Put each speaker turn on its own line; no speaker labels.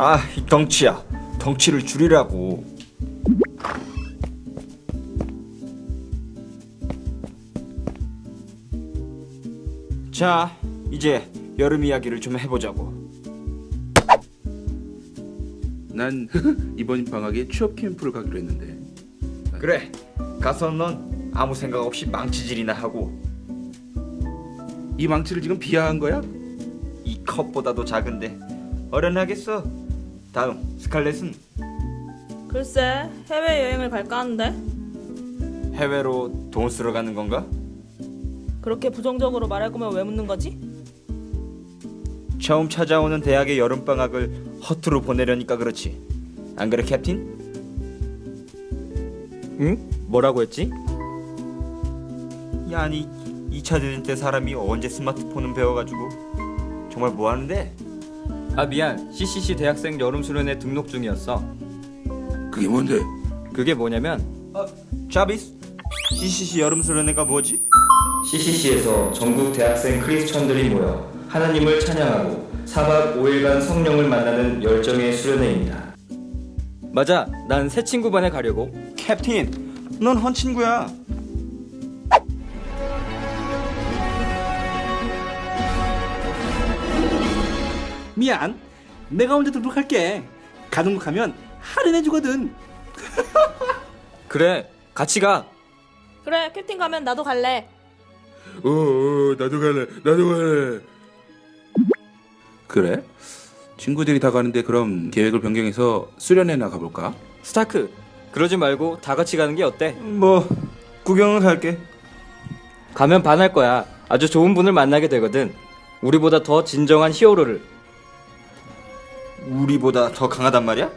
아, 이 덩치야. 덩치를 줄이라고. 자, 이제 여름 이야기를 좀 해보자고.
난 이번 방학에 취업 캠프를 가기로 했는데
그래, 가서 넌 아무 생각 없이 망치질이나 하고
이 망치를 지금 비하한 거야?
이 컵보다도 작은데 어련하겠어. 다음 스칼렛은
글쎄 해외 여행을 갈까 하는데
해외로 돈 쓰러 가는 건가?
그렇게 부정적으로 말할 거면 왜 묻는 거지?
처음 찾아오는 대학의 여름 방학을 허투루 보내려니까 그렇지. 안 그래, 캡틴?
응? 뭐라고 했지?
야, 아니 2차 대전 때 사람이 언제 스마트폰을 배워가지고 정말 뭐 하는데?
아 미안 CCC 대학생 여름 수련회 등록 중이었어
그게 뭔데?
그게 뭐냐면
어, 자비스? CCC 여름 수련회가 뭐지?
CCC에서 전국 대학생 크리스천들이 모여 하나님을 찬양하고 4박 5일간 성령을 만나는 열정의 수련회입니다 맞아 난 새 친구 반에 가려고
캡틴, 넌 헌 친구야.
미안. 내가 먼저 등록할게. 가등록하면 할인해 주거든.
그래 같이 가
그래 캡틴 가면 나도 갈래
어, 어 나도 갈래 나도 갈래 그래? 친구들이 다 가는데 그럼 계획을 변경해서 수련회나 가볼까?
스타크 그러지 말고 다 같이 가는 게 어때?
뭐 구경을 갈게.
가면 반할 거야 아주 좋은 분을 만나게 되거든 우리보다 더 진정한 히어로를
우리보다 더 강하단 말이야?